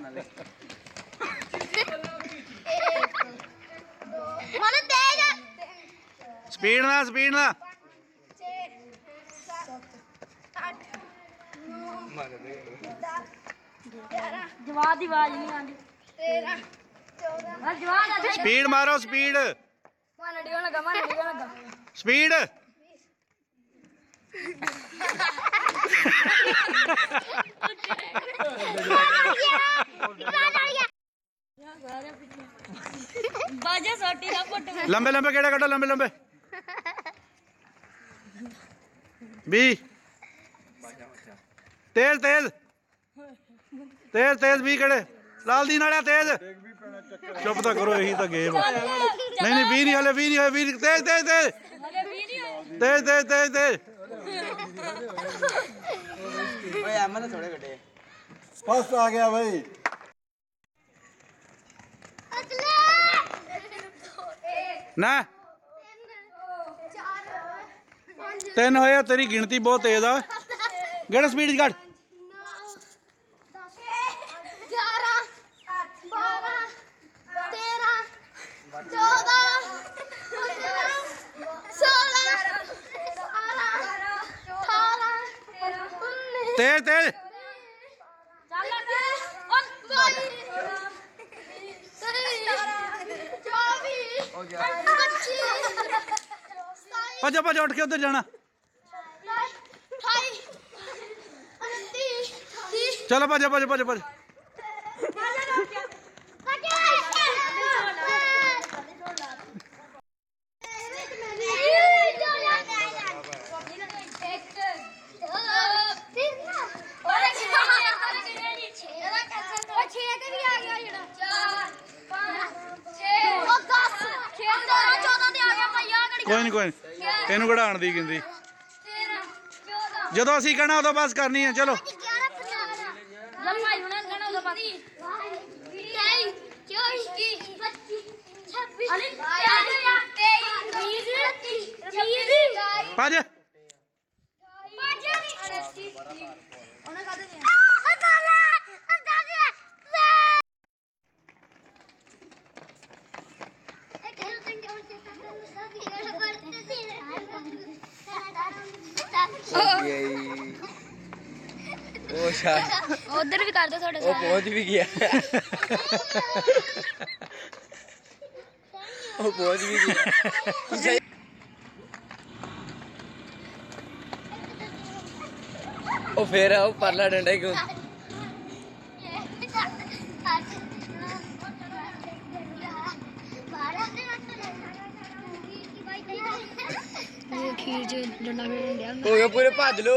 ਨਾਲੇ ਹੁਣ ਤੇਜ ਸਪੀਡ ਨਾਲ ਸਪੀਡ ਨਾਲ। 8 ਜਵਾਬ ਦੀ ਆਵਾਜ਼ ਨਹੀਂ ਆਉਂਦੀ। 13 14 ਹਾਂ ਜਵਾਬ ਆ ਦੇ। ਸਪੀਡ ਮਾਰੋ ਸਪੀਡ ਮਾਨ ਡਿਓ ਲਗਾ ਮਾਨ ਡਿਓ ਲਗਾ ਸਪੀਡ ਬਾਜਾ ਸੋਟੀ ਦਾ ਪੁੱਟ ਲੰਬੇ ਲੰਬੇ ਕਿਹੜੇ ਕੱਢੋ? ਲੰਬੇ ਲੰਬੇ। 20 ਤੇਜ਼ ਤੇਜ਼ ਤੇਜ਼ ਤੇਜ਼ 20 ਕਿਹੜੇ? ਲਾਲ ਦੀ ਨਾਲਿਆ ਤੇਜ਼ ਚੁੱਪ ਤਾਂ ਕਰੋ ਇਹੀ ਤਾਂ ਗੇਮ ਆ। ਨਹੀਂ ਨਹੀਂ 20 ਨਹੀਂ ਹਲੇ 20 ਨਹੀਂ ਹੋਏ 20 ਤੇਜ਼ ਤੇਜ਼ ਤੇਜ਼ ਤੇਜ਼ ਤੇਜ਼ ਤੇਜ਼ ਤੇਜ਼ ਓਏ ਐਮਨ ਨੇ ਥੋੜੇ ਕੱਢੇ। ਫਸਟ ਆ ਗਿਆ ਬਈ। ਨਾ? ਤਿੰਨ ਹੋਏ ਤੇਰੀ ਗਿਣਤੀ ਬਹੁਤ ਤੇਜ਼ ਆ। ਕਿਹੜਾ ਸਪੀਡ ਘੱਟ ਕੱਢ। 11 12 13 14 16 18 ਤੇਜ਼ ਤੇਜ਼ ਚੱਲ ਹੋ ਗਿਆ। ਭੱਜੋ ਭੱਜੋ ਉੱਠ ਕੇ ਉੱਧਰ ਜਾਣਾ। ਚਲੋ ਭੱਜੋ ਭੱਜੋ ਭੱਜੋ ਭੱਜੋ। ਕੋਈ ਨਹੀਂ ਕੋਈ ਨੀ। ਤੈਨੂੰ ਕਢਾਉਣ ਦੀ ਗਿੰਦੀ ਜਦੋਂ ਅਸੀਂ ਕਹਿਣਾ, ਉਦੋਂ ਬਸ ਕਰਨੀ ਹੈ ਚਲੋ। ਜਦ ਭਾਈ ਹੁਣਾਂ ਕਹਿਣਾ ਉਹਦਾ ਬਾਤ ਭੱਜ। ਯੇਈ ਉਹ ਸ਼ਾ ਉਧਰ ਵੀ ਕਰ ਦੋ ਤੁਹਾਡੇ ਉਹ ਪਹੁੰਚ ਵੀ ਗਿਆ। ਉਹ ਪਹੁੰਚ ਵੀ ਗਿਆ। ਉਹ ਫੇਰ ਉਹ ਪਰਲਾ ਡੰਡਾ ਕਿਉਂ ਖੀਰ ਚ ਡੰਡਾ ਖੇਡਣ ਡਿਆ। ਹੋ ਗਿਆ ਪੂਰੇ ਭੱਜ ਲੋ